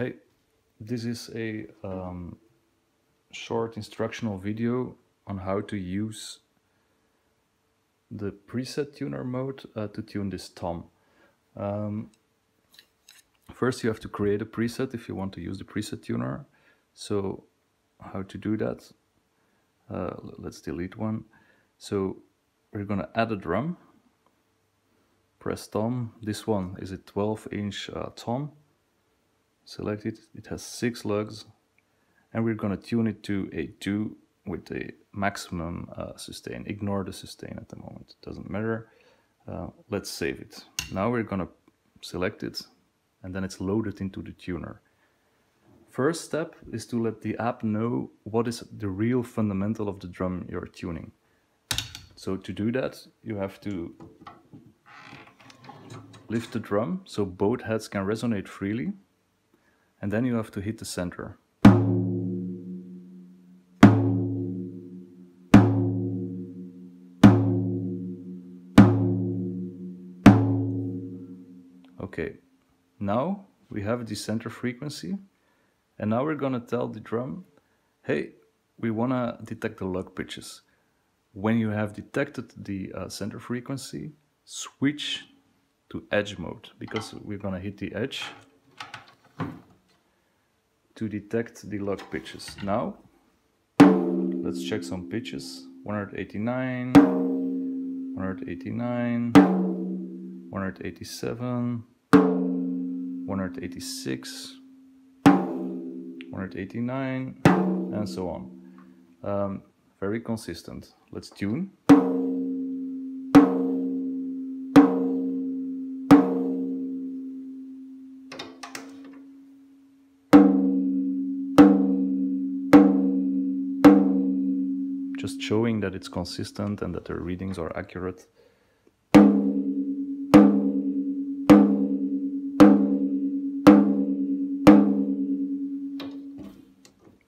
Hey, this is a um, short instructional video on how to use the preset tuner mode uh, to tune this tom. Um, first you have to create a preset if you want to use the preset tuner. So how to do that? Uh, let's delete one. So we're gonna add a drum. Press tom. This one is a 12 inch uh, tom select it. It has six lugs and we're going to tune it to a 2 with a maximum uh, sustain. Ignore the sustain at the moment. It doesn't matter. Uh, let's save it. Now we're going to select it and then it's loaded into the tuner. First step is to let the app know what is the real fundamental of the drum you're tuning. So to do that you have to lift the drum so both heads can resonate freely and then you have to hit the center. Okay, now we have the center frequency and now we're gonna tell the drum, hey, we wanna detect the lug pitches. When you have detected the uh, center frequency, switch to edge mode because we're gonna hit the edge to detect the lug pitches. Now, let's check some pitches. 189, 189, 187, 186, 189, and so on. Um, very consistent. Let's tune. Just showing that it's consistent and that the readings are accurate.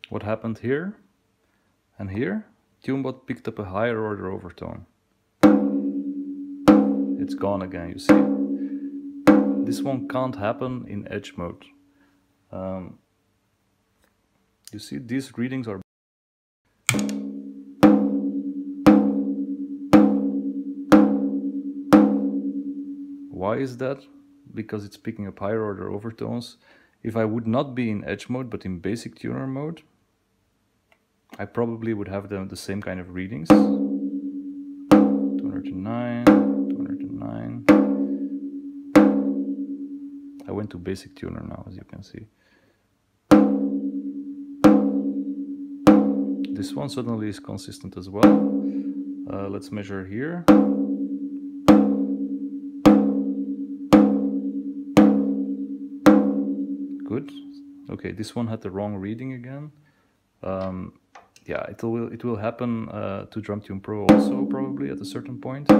What happened here and here? TuneBot picked up a higher order overtone. It's gone again, you see? This one can't happen in edge mode. Um, you see, these readings are Why is that? Because it's picking up higher order overtones. If I would not be in edge mode, but in basic tuner mode, I probably would have the, the same kind of readings. 209, 209. I went to basic tuner now, as you can see. This one suddenly is consistent as well. Uh, let's measure here. Good. Okay, this one had the wrong reading again. Um, yeah, it will it will happen uh, to DrumTune Pro also probably at a certain point.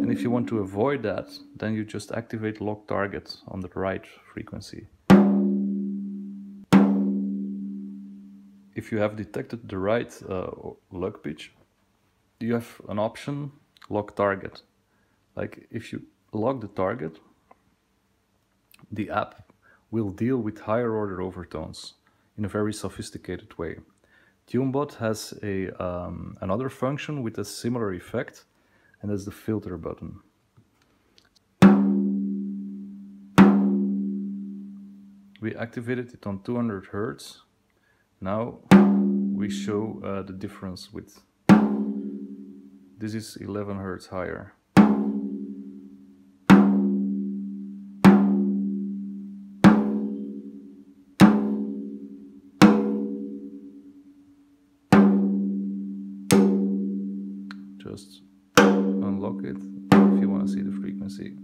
And if you want to avoid that, then you just activate lock target on the right frequency. If you have detected the right uh, pitch, you have an option lock target. Like if you lock the target, the app will deal with higher order overtones in a very sophisticated way. TuneBot has a, um, another function with a similar effect, and that's the filter button. We activated it on 200 Hertz. Now we show uh, the difference with this is 11 Hertz higher. Just unlock it if you want to see the frequency